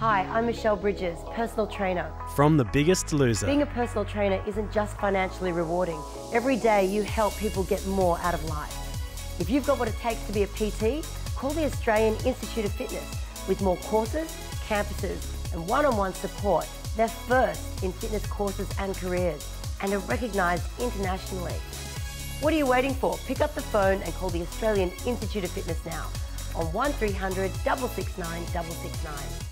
Hi, I'm Michelle Bridges, personal trainer. From the biggest loser. Being a personal trainer isn't just financially rewarding. Every day you help people get more out of life. If you've got what it takes to be a PT, call the Australian Institute of Fitness. With more courses, campuses, and one on one support, they're first in fitness courses and careers and are recognised internationally. What are you waiting for? Pick up the phone and call the Australian Institute of Fitness now on 1300 669 669.